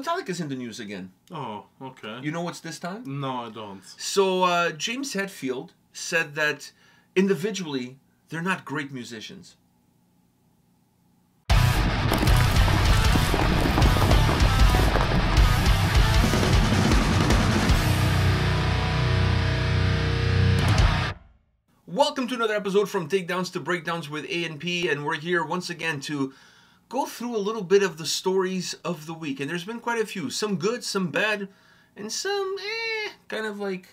Metallica's in the news again. Oh, okay. You know what's this time? no, I don't. So uh, James Hetfield said that individually they're not great musicians. Welcome to another episode from Takedowns to Breakdowns with A and P, and we're here once again to go through a little bit of the stories of the week. And there's been quite a few, some good, some bad, and some eh, kind of like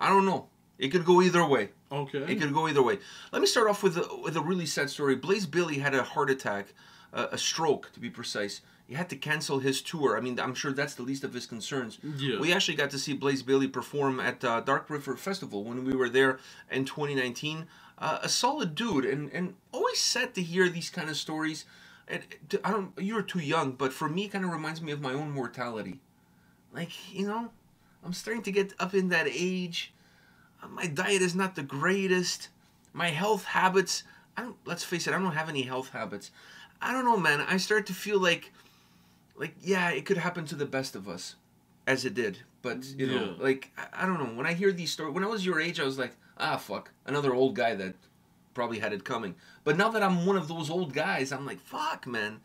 I don't know. It could go either way. Okay. It could go either way. Let me start off with a, with a really sad story. Blaze Bayley had a heart attack, uh, a stroke to be precise. He had to cancel his tour. I mean, I'm sure that's the least of his concerns. Yeah. We actually got to see Blaze Bayley perform at uh, Dark River Festival when we were there in 2019. Uh, a solid dude, and and always sad to hear these kind of stories. I don't, you're too young, but for me, it kind of reminds me of my own mortality. Like you know, I'm starting to get up in that age. Uh, My diet is not the greatest. My health habits, I don't. Let's face it, I don't have any health habits. I don't know, man. I start to feel like, like yeah, it could happen to the best of us, as it did. But you know, like I, I don't know. When I hear these stories, when I was your age, I was like, ah, fuck, another old guy that probably had it coming. But now that I'm one of those old guys, I'm like, fuck, man.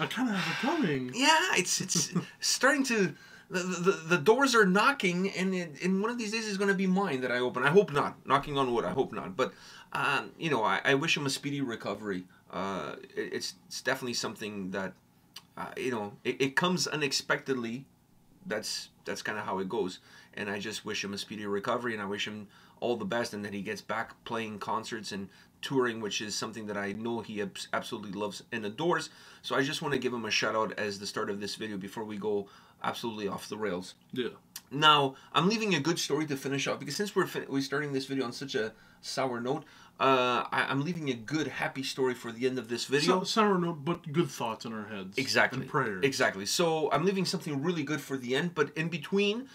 I kind of have it coming. Yeah, it's it's starting to. The, the, the doors are knocking, and it, and one of these days is going to be mine that I open. I hope not. Knocking on wood. I hope not. But um, you know, I, I wish him a speedy recovery. Uh, it, it's it's definitely something that uh, you know it, it comes unexpectedly. That's that's kind of how it goes. And I just wish him a speedy recovery, and I wish him all the best, and that he gets back playing concerts and touring, which is something that I know he absolutely loves and adores. So I just want to give him a shout out as the start of this video before we go absolutely off the rails. Yeah. Now, I'm leaving a good story to finish off because since we're fin- we're starting this video on such a sour note, uh, I- I'm leaving a good, happy story for the end of this video. So, sour note, but good thoughts in our heads. Exactly. And prayers. Exactly. So I'm leaving something really good for the end, but in between,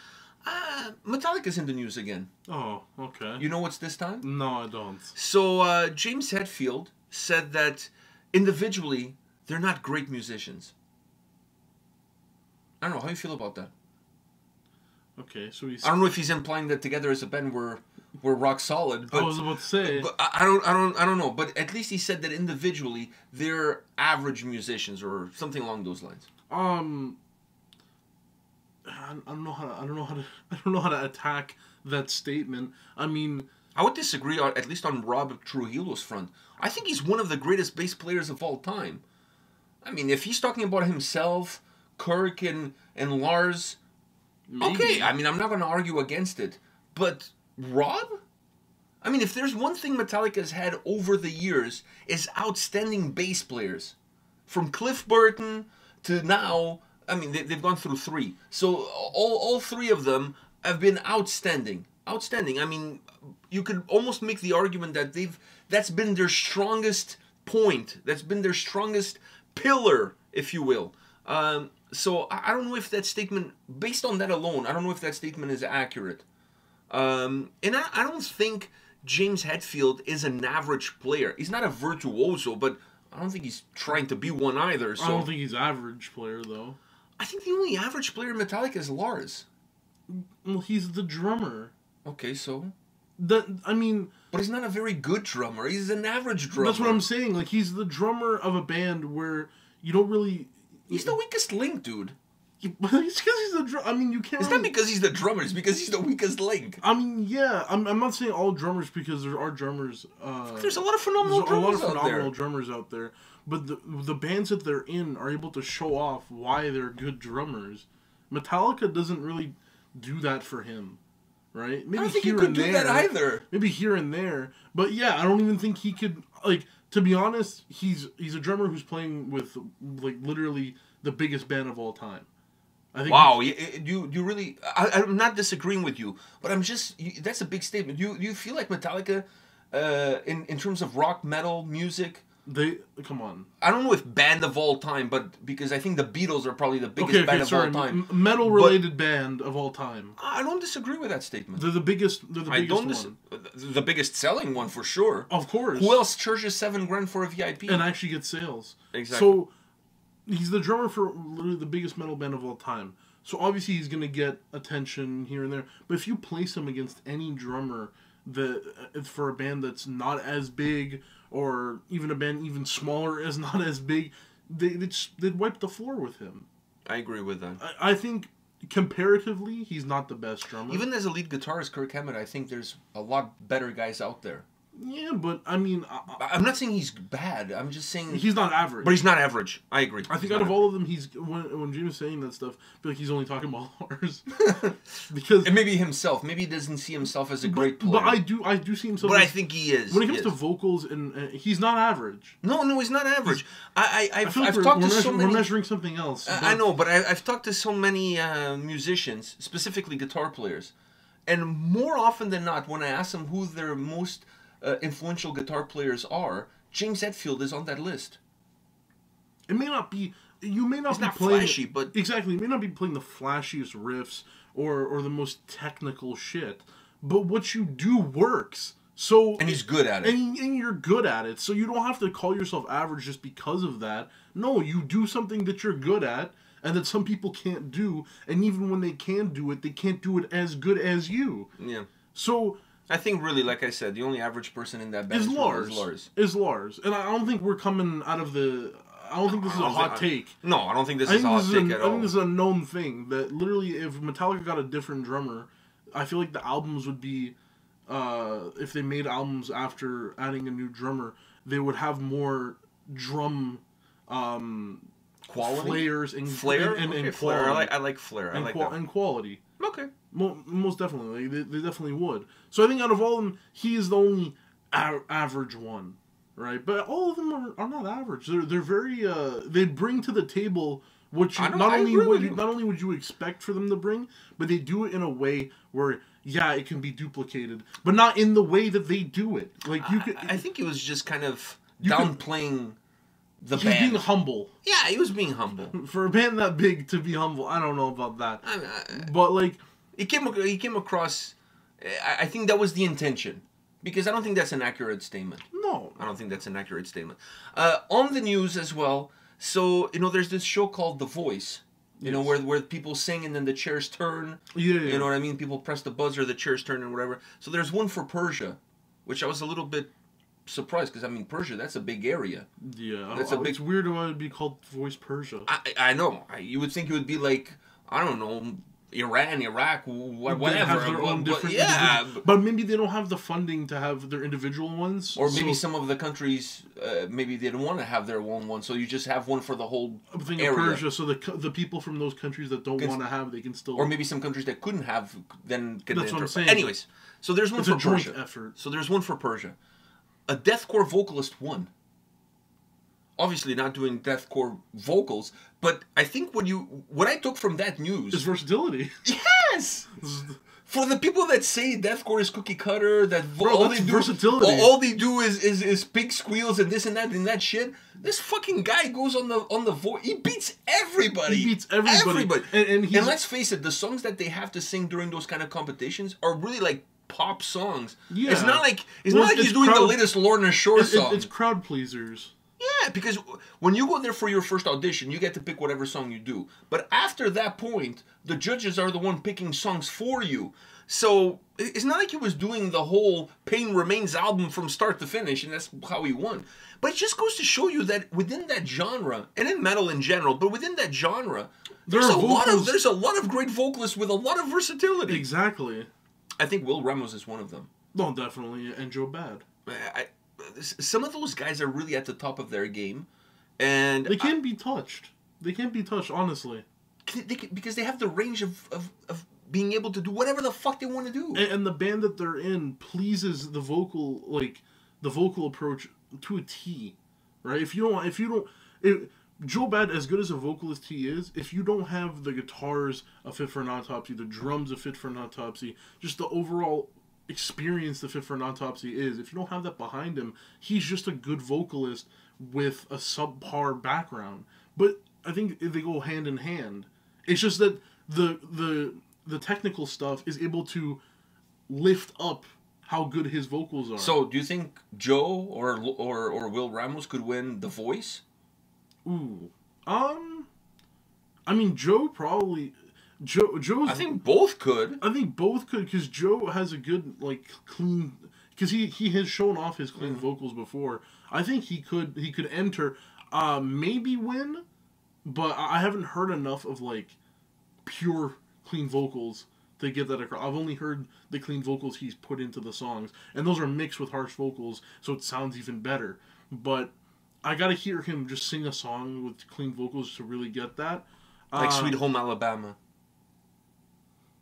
uh, Metallica's in the news again. Oh, okay. You know what's this time? no, I don't. So uh, James Hetfield said that individually they're not great musicians. I don't know how you feel about that. Okay, so he's. I don't know if he's implying that together as a band we're we're rock solid, but I was about to say. But I I don't, I don't, I don't know. But at least he said that individually they're average musicians or something along those lines. Um, I don't know how to. I don't know how to. I don't know how to attack that statement. I mean, I would disagree, on, at least on Rob Trujillo's front. I think he's one of the greatest bass players of all time. I mean, if he's talking about himself, Kirk and and Lars, maybe. okay. I mean, I'm not going to argue against it. But Rob, I mean, if there's one thing Metallica's had over the years is outstanding bass players, from Cliff Burton to now. I mean, they, they've gone through three, so all all three of them have been outstanding. Outstanding. I mean, you could almost make the argument that they've that's been their strongest point. That's been their strongest pillar, if you will. Um, so I I don't know if that statement, based on that alone, I don't know if that statement is accurate. Um, and I, I don't think James Hetfield is an average player. He's not a virtuoso, but I don't think he's trying to be one either. So I don't think he's average player though. I think the only average player in Metallica is Lars. Well, he's the drummer. Okay, so That I mean, but he's not a very good drummer. He's an average drummer. that's what I'm saying. Like he's the drummer of a band where you don't really. He's the weakest link, dude. it's because he's the drum. I mean, you can't. It's not because he's the drummer. It's because he's the weakest link. I mean, yeah. I'm, I'm not saying all drummers because there are drummers. Uh, There's a lot of phenomenal there's a lot of phenomenal there. drummers out there, but the the bands that they're in are able to show off why they're good drummers. Metallica doesn't really do that for him, right? Maybe I don't think he here could and do there, that either. Maybe here and there, but yeah, I don't even think he could. Like to be honest, he's he's a drummer who's playing with like literally the biggest band of all time. I think Wow, you, you you really? I, I'm not disagreeing with you, but I'm just. You, that's a big statement. You you feel like Metallica, uh, in in terms of rock metal music. They come on. I don't know if band of all time, but because I think the Beatles are probably the biggest Okay, band okay, of sorry. all time. Metal related band of all time. I don't disagree with that statement. They're the biggest. They're the I biggest don't. Dis- one. the biggest selling one for sure. Of course. Who else charges seven grand for a VIP? and actually get sales. Exactly. So he's the drummer for literally the biggest metal band of all time. So obviously he's gonna get attention here and there. But if you place him against any drummer that uh, for a band that's not as big or even a band even smaller is not as big, they they'd, just- they'd wipe the floor with him. I agree with that. I, I think comparatively he's not the best drummer. Even as a lead guitarist, Kirk Hammett, I think there's a lot better guys out there. Yeah, but I mean I, I- I'm not saying he's bad. I'm just saying, he's not average. but he's not average. I agree. I think He's out of all of them, he's when when Jim is saying that stuff, I feel like he's only talking about Lars because And maybe himself. Maybe he doesn't see himself as a great but, player. but I do I do see himself. But I think he is. when it comes to vocals and uh, he's not average. no, no, he's not average. I, I, I I've, feel like I've we're, talked to so many. we're measuring something else. I I know, but I, I've talked to so many uh, musicians, specifically guitar players, and more often than not, when I ask them who their most uh, influential guitar players are, James Hetfield is on that list. It may not be. You may not It's be not playing flashy, but- exactly. You may not be playing the flashiest riffs or or the most technical shit, but what you do works. So And he's good at it. and, and you're good at it. So you don't have to call yourself average just because of that. No, you do something that you're good at and that some people can't do. And even when they can do it, they can't do it as good as you. Yeah. So I think really, like I said, the only average person in that band is is Lars. Is Lars. Is Lars. And I don't think we're coming out of the. I don't think this is a hot think- take. No, I don't think this I is think a hot take at I all. think this is a known thing that literally, if Metallica got a different drummer, I feel like the albums would be, uh, if they made albums after adding a new drummer, they would have more drum um, Quality. flares and Flair. and, and, okay, and flair. I quality. like. I like flair. I and, like qua- that. and quality. Okay. Mo- most definitely, they, they definitely would. So I think out of all of them, he is the only a- average one, right? But all of them are, are not average. They're they're very uh they bring to the table what you not I only agree would you, not only would you expect for them to bring, but they do it in a way where yeah, it can be duplicated, but not in the way that they do it. Like you could, I, I think it was just kind of You could- downplaying the being humble yeah, he was being humble. for a band that big to be humble. I don't know about that, I, I, but like he came. He came across. I, I think that was the intention, because I don't think that's an accurate statement. no, I don't think that's an accurate statement. Uh, on the news as well. So you know, there's this show called The Voice. You know, where where people sing and then the chairs turn. yeah, yeah. You know what I mean? People press the buzzer, the chairs turn, and whatever. So there's one for Persia, which I was a little bit surprised because I mean Persia, that's a big area. Yeah, That's a oh, big- It's weird why it'd be called Voice Persia. I I know. I, you would think it would be like I don't know, Iran, Iraq, wh- whatever. their own but- different yeah, but maybe they don't have the funding to have their individual ones. or maybe so some of the countries, uh, maybe they don't want to have their own one, so you just have one for the whole I'm thinking area. Persia, so the the people from those countries that don't want to have, they can still. Or maybe some countries that couldn't have, then can That's what I'm saying. Anyways, so there's one it's for a joint Persia. effort. So there's one for Persia. A deathcore vocalist won. Obviously not doing deathcore vocals, but I think what you what I took from that news is versatility. Yes. For the people that say deathcore is cookie cutter, that Bro, all they do, versatility. All, they do is, is is pig squeals and this and that and that shit. This fucking guy goes on the on the voice. He beats everybody. He beats everybody. And- and he's- let's face it, the songs that they have to sing during those kind of competitions are really like pop songs. Yeah. It's not like it's Well, not like it's he's doing the crowd- latest Lorna Shore It's, song. it's crowd pleasers. Yeah, because when you go there for your first audition, you get to pick whatever song you do. But after that point, the judges are the one picking songs for you. So it's not like he was doing the whole Pain Remains album from start to finish, and that's how he won. But it just goes to show you that within that genre, and in metal in general, but within that genre, There there's are a lot of there's a lot of great vocalists with a lot of versatility. Exactly. I think Will Ramos is one of them. No, definitely. And Joe Bad. I, some of those guys are really at the top of their game, and They can't be touched. They can't be touched, honestly. They, they, can- because they have the range of, of, of being able to do whatever the fuck they want to do. and, and the band that they're in pleases the vocal like the vocal approach to a T, right? If you don't, if you don't, if, Joe Bad, as good as a vocalist he is, if you don't have the guitars a fit for an autopsy, the drums a fit for an autopsy, just the overall experience the fit for an autopsy is, if you don't have that behind him, he's just a good vocalist with a subpar background. But I think they go hand in hand. It's just that the the the technical stuff is able to lift up how good his vocals are. So, do you think Joe or or or Will Ramos could win The Voice? Ooh, Um, I mean, Joe probably. Joe Joe's. I think both could. I think both could because Joe has a good like clean because he he has shown off his clean vocals before. I think he could he could enter, uh, maybe win, but I I haven't heard enough of like pure clean vocals to get that across. I've only heard the clean vocals he's put into the songs, and those are mixed with harsh vocals, so it sounds even better. But I gotta hear him just sing a song with clean vocals to really get that. Like Uh, Sweet Home Alabama.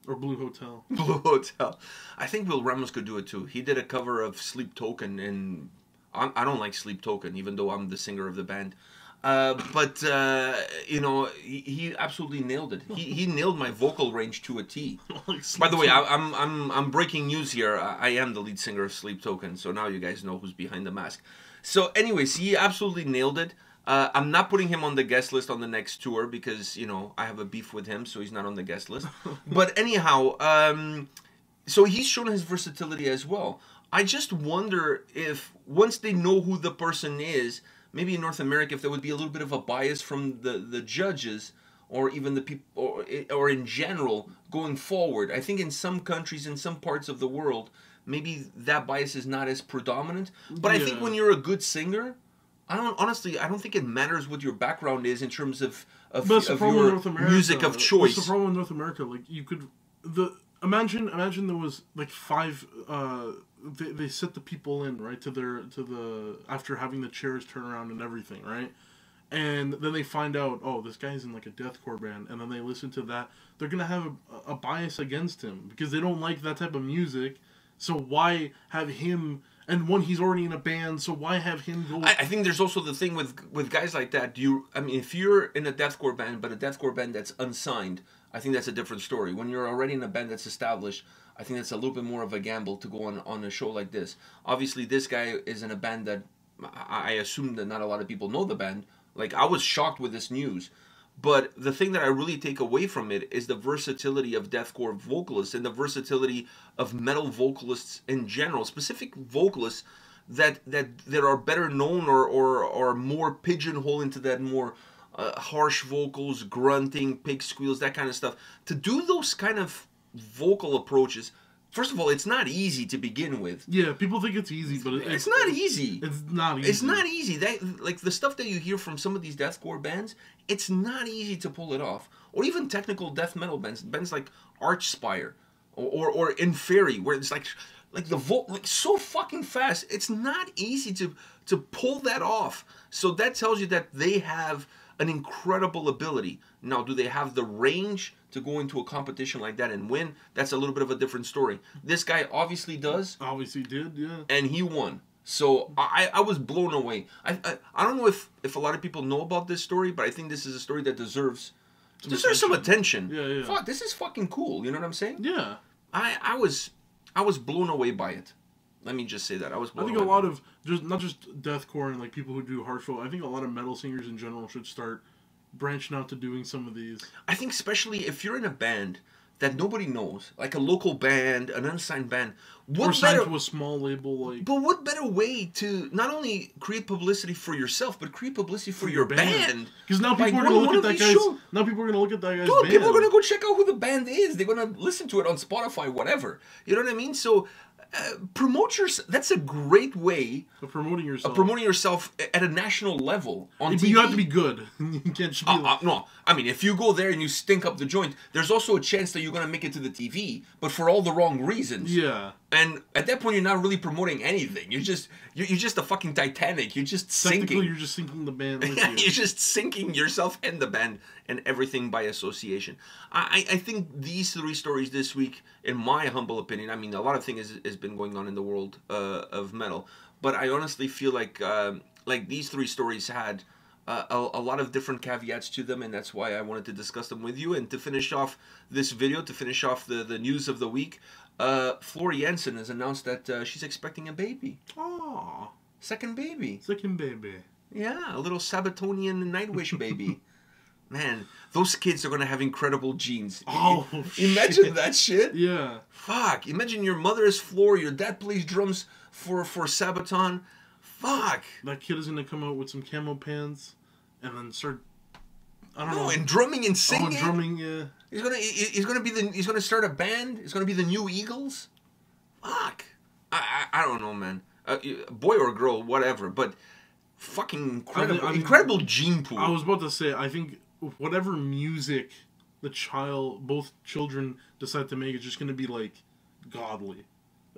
or Blue Hotel. Blue Hotel. I think Will Ramos could do it too. He did a cover of Sleep Token, and I'm, I don't like Sleep Token, even though I'm the singer of the band. Uh, but uh, you know, he, he absolutely nailed it. He, he nailed my vocal range to a T. By the way, I, I'm I'm I'm breaking news here. I, I am the lead singer of Sleep Token, so now you guys know who's behind the mask. So, anyways, he absolutely nailed it. Uh, I'm not putting him on the guest list on the next tour because you know I have a beef with him, so he's not on the guest list. but anyhow, um, so he's shown his versatility as well. I just wonder if once they know who the person is, maybe in North America, if there would be a little bit of a bias from the the judges or even the people or, or in general going forward. I think in some countries, in some parts of the world, maybe that bias is not as predominant. But I think when you're a good singer, I don't honestly. I don't think it matters what your background is in terms of of, But of your North America. music of That's choice. the problem with North America. Like you could the imagine imagine there was like five. Uh, they, they set the people in right to their to the after having the chairs turn around and everything right, and then they find out oh this guy's in like a deathcore band and then they listen to that they're gonna have a, a bias against him because they don't like that type of music. So why have him? And one, he's already in a band, so why have him go? I, I think there's also the thing with with guys like that. Do you? I mean, if you're in a deathcore band, but a deathcore band that's unsigned, I think that's a different story. When you're already in a band that's established, I think that's a little bit more of a gamble to go on on a show like this. Obviously, this guy is in a band that I I assume that not a lot of people know the band. Like I was shocked with this news. But the thing that I really take away from it is the versatility of deathcore vocalists and the versatility of metal vocalists in general, specific vocalists that that that are better known or or, or more pigeonhole into that more uh, harsh vocals, grunting, pig squeals, that kind of stuff. To do those kind of vocal approaches, first of all, it's not easy to begin with. yeah, people think it's easy, but it, It's not easy. It's not easy. It's not easy. That like the stuff that you hear from some of these deathcore bands, it's not easy to pull it off. Or even technical death metal bands, bands like Archspire or or, or Inferi, where it's like like the vo- like so fucking fast. It's not easy to to pull that off. So that tells you that they have an incredible ability. Now, do they have the range to go into a competition like that and win? That's a little bit of a different story. This guy obviously does Obviously did, yeah. and he won. So I, I was blown away. I, I I don't know if if a lot of people know about this story, but I think this is a story that deserves deserves some attention. Yeah, yeah. Fuck, this is fucking cool. You know what I'm saying? Yeah. I I was I was blown away by it. Let me just say that I was. I think a lot of just not just deathcore and like people who do hardcore. I think a lot of metal singers in general should start branching out to doing some of these. I think especially if you're in a band that nobody knows, like a local band, an unsigned band. or What signed better? to a small label like But what better way to not only create publicity for yourself, but create publicity for, your band? Because now people are going gonna look at that guy's. Now people are gonna look at that guy's Dude, band. people are gonna go check out who the band is. They're gonna listen to it on Spotify, whatever. You know what I mean? So uh, promote yourself. That's a great way of promoting yourself. of promoting yourself at a national level on But TV. you have to be good. you can't just be. Uh, like, uh, no, I mean, if you go there and you stink up the joint, there's also a chance that you're gonna make it to the TV, but for all the wrong reasons. yeah. And at that point, you're not really promoting anything. You're just you're, you're just a fucking Titanic. You're just sinking. you're just sinking the band you. you're just sinking yourself and the band and everything by association. I, I I think these three stories this week, in my humble opinion, I mean, a lot of things has, has been going on in the world uh, of metal, but I honestly feel like um, like these three stories had. Uh, a, a lot of different caveats to them, and that's why I wanted to discuss them with you. And to finish off this video, to finish off the, the news of the week, uh, Floor Jansen has announced that uh, she's expecting a baby, Oh, second baby. second baby. Yeah, a little Sabatonian Nightwish baby. Man, those kids are gonna have incredible genes. Oh, imagine shit. that shit. Yeah. Fuck. Imagine your mother is floor, your dad plays drums for for Sabaton. Fuck. That kid is gonna come out with some camo pants, and then start I don't No, know. and drumming and oh, singing. and drumming. Yeah. He's gonna he- he's gonna be the he's gonna start a band. He's gonna be the new Eagles. Fuck. I I, I don't know, man. Uh, boy or girl, whatever. But fucking incredible, I mean- incredible gene pool. I was about to say. I think whatever music the child, both children decide to make, is just going to be like godly.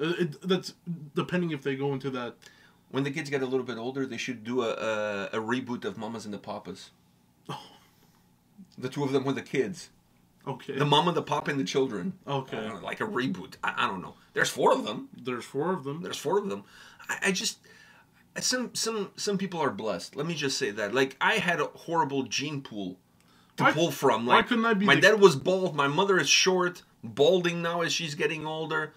Uh, It, that's depending if they go into that. when the kids get a little bit older, they should do a a, a reboot of Mamas and the Papas. The two of them with the kids. Okay. The mama, the pop, and the children. Okay. Uh, like a reboot. I, I don't know. There's four of them. There's four of them. There's four of them. I, I just some some some people are blessed. Let me just say that. Like I had a horrible gene pool to Why- pull from. why couldn't I be my the- dad was bald. My mother is short, balding now as she's getting older.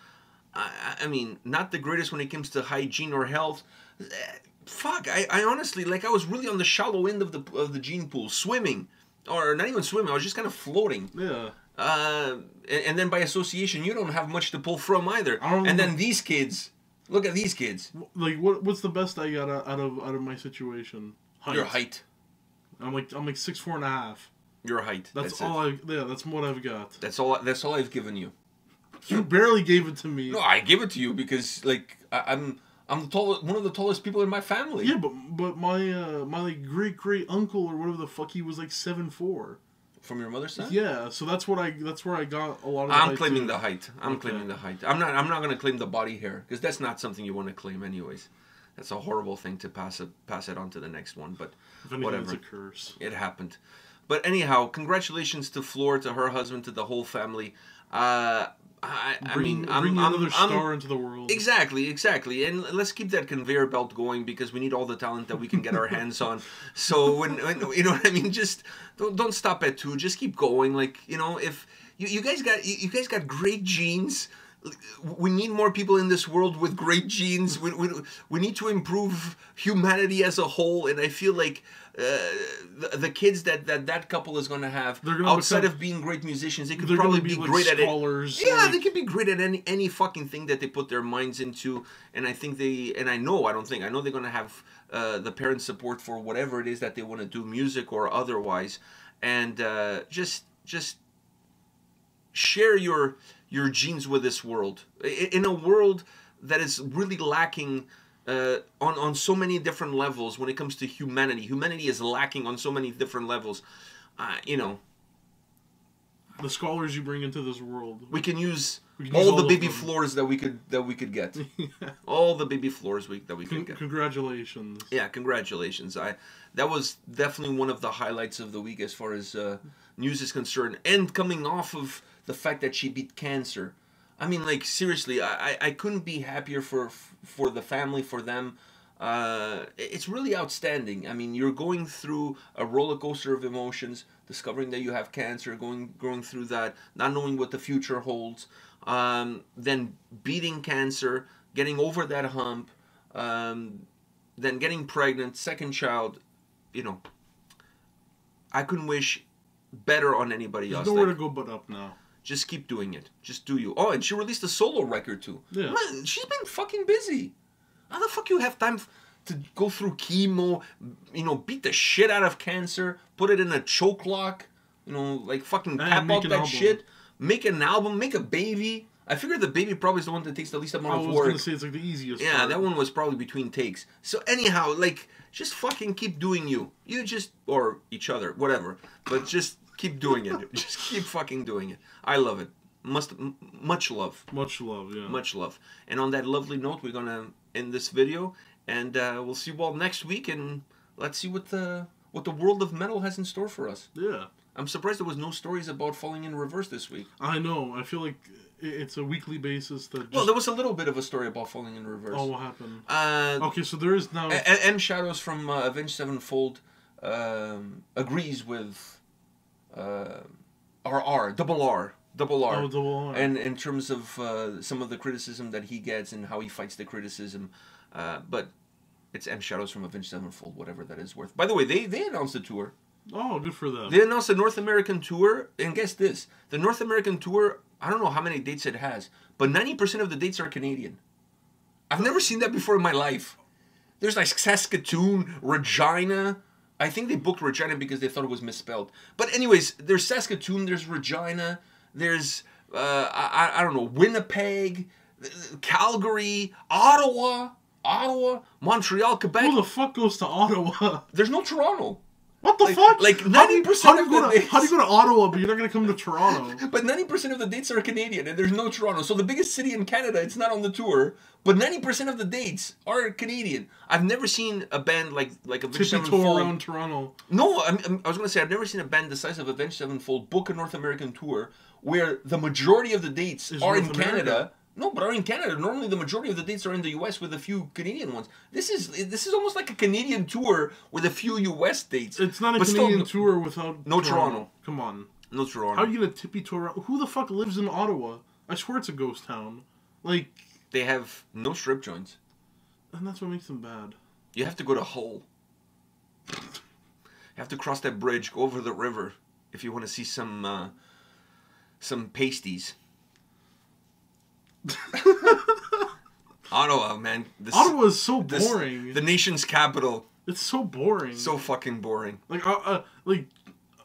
I, I I mean, not the greatest when it comes to hygiene or health. Eh, Fuck, I, I honestly like I was really on the shallow end of the of the gene pool, swimming, or not even swimming. I was just kind of floating. Yeah. Uh, and, and then by association, you don't have much to pull from either. I don't And know. then these kids, look at these kids. Like what? What's the best I got out out of out of my situation? Height. Your height, I'm like I'm like six four and a half. your height. That's, That's, all it. I. Yeah, that's what I've got. That's all. That's all I've given you. You barely gave it to me. No, I give it to you because like I, I'm I'm the tallest, one of the tallest people in my family. Yeah, but but my uh, my like great great uncle or whatever the fuck he was like seven four. From your mother's side. Yeah, so that's what I that's where I got a lot of. The I'm claiming too. the height. I'm Okay. claiming the height. I'm not. I'm not gonna claim the body hair because that's not something you want to claim anyways. That's a horrible thing to pass it pass it on to the next one. But anything, whatever. it's a curse. it happened. But anyhow, congratulations to Floor, to her husband, to the whole family. Uh, I, I Bring, mean, I'm, bring I'm, another I'm- star into the world. Exactly, exactly, and let's keep that conveyor belt going because we need all the talent that we can get our hands on. So when, when you know what I mean, just don't don't stop at two. Just keep going. Like you know, if you, you guys got you, you guys got great genes. We need more people in this world with great genes. We, we, we need to improve humanity as a whole, and I feel like uh, the, the kids that, that that couple is going to have, outside become- of being great musicians, they could probably be, be, like, great at it. scholars. Yeah, like- they could be great at any any fucking thing that they put their minds into, and I think they and I know I don't think I know they're gonna have uh, the parents' support for whatever it is that they want to do, music or otherwise, and uh, just just share your your genes with this world in a world that is really lacking. Uh, on on so many different levels when it comes to humanity, humanity is lacking on so many different levels. Uh, you know, the scholars you bring into this world. we can use We can use all all the baby them. floors that we could that we could get. all the baby floors we that we Con- could get. congratulations. Yeah, congratulations. I that was definitely one of the highlights of the week as far as uh, news is concerned, and coming off of the fact that she beat cancer. I mean, like seriously, I I, couldn't be happier for for the family for them. Uh, it's really outstanding. I mean, you're going through a roller coaster of emotions, discovering that you have cancer, going going through that, not knowing what the future holds, um, then beating cancer, getting over that hump, um, then getting pregnant, second child, you know, I couldn't wish better on anybody There's else. nowhere Like, to go but up now. Just keep doing it. Just do you. Oh, and she released a solo record too. Yeah. Man, she's been fucking busy. How the fuck you have time f- to go through chemo, you know, beat the shit out of cancer, put it in a choke lock, you know, like fucking tap out that album. shit, make an album, make a baby. I figure the baby probably is the one that takes the least amount of work. I was gonna say it's like the easiest. Yeah, part. that one was probably between takes. So anyhow, like just fucking keep doing you. You just or each other, whatever. But just keep doing it. just keep fucking doing it. I love it. Must m- much love, Much love, yeah. much love. And on that lovely note, we're gonna end this video, and uh, we'll see you all next week. And let's see what the what the world of metal has in store for us. Yeah, I'm surprised there was no stories about falling in reverse this week. I know. I feel like it's a weekly basis that. Just, Well, there was a little bit of a story about falling in reverse. oh, what happened? Uh, Okay, so there is now. M Shadows from uh, Avenged Sevenfold um, agrees with uh, RR, double R, double R. oh, double R. and in terms of uh, some of the criticism that he gets and how he fights the criticism, uh, but it's M Shadows from Avenged Sevenfold, whatever that is worth. By the way, they they announced a tour. oh, good for them. They announced a North American tour, and guess this: the North American tour. I don't know how many dates it has, but ninety percent of the dates are Canadian. I've never seen that before in my life. There's like Saskatoon, Regina, I think they booked Regina because they thought it was misspelled. But anyways, there's Saskatoon, there's Regina, there's uh, I, I don't know Winnipeg, Calgary, Ottawa, Ottawa, Montreal, Quebec. Who the fuck goes to Ottawa? There's no Toronto. What the Like- fuck? like how do you, 90% how do of the to how do you go to Ottawa, but you're not gonna come to Toronto? But 90% of the dates are Canadian and there's no Toronto. So the biggest city in Canada, it's not on the tour, but 90% of the dates are Canadian. I've never seen a band like like Avenged Tippy tour Sevenfold. around Toronto. No, I'm, I'm- I was going to say I've never seen a band the size of Avenged Sevenfold book a North American tour where the majority of the dates Is are in America. Canada. No, but are in Canada. Normally, the majority of the dates are in the U.S. with a few Canadian ones. This is this is almost like a Canadian tour with a few U.S. dates. It's not a But still, Canadian tour without no Toronto. Come on, No Toronto. how are you gonna tippy tour? around? Who the fuck lives in Ottawa? I swear it's a ghost town. Like, They have no strip joints. and that's what makes them bad. You have to go to Hull. You have to cross that bridge, go over the river, if you want to see some uh, some pasties. Ottawa, man. The, s- Ottawa is so the s- boring. The nation's capital. it's so boring. So fucking boring. like, uh, uh, like,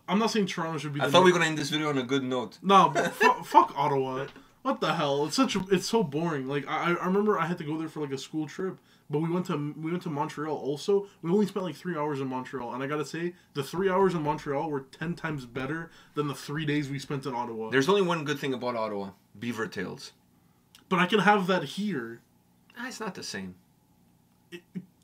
I'm not saying Toronto should be. I thought we were gonna end this video on a good note. No, fu- fuck Ottawa. What the hell? It's such. A, it's so boring. Like I, I remember I had to go there for like a school trip, but we went to we went to Montreal. Also, we only spent like three hours in Montreal, and I gotta say, the three hours in Montreal were ten times better than the three days we spent in Ottawa. There's only one good thing about Ottawa: beaver tails. But I can have that here. Ah, it's not the same.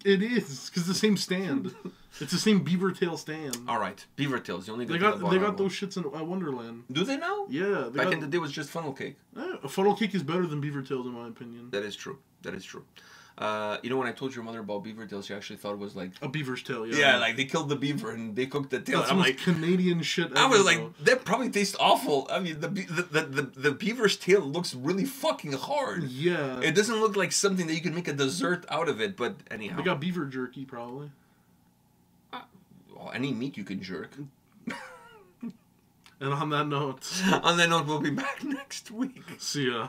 It is because the same stand. it's the same beaver tail stand. All right, beaver tails. The only good They got they got those shits in uh, Wonderland. Do they now? Yeah, they Back got, in the day, it was just funnel cake. eh, a funnel cake is better than beaver tails in my opinion. That is true. That is true. Uh, you know, when I told your mother about beaver tails, she actually thought it was like, A beaver's tail. Yeah, yeah, like they killed the beaver and they cooked the tail. that's I'm like, Canadian shit. I was like, though. that probably tastes awful. I mean, the the, the, the, the beaver's tail looks really fucking hard. yeah. It doesn't look like something that you can make a dessert out of it, but anyhow. They got beaver jerky, probably. Well, any meat you can jerk. And on that note, On that note, we'll be back next week. see ya.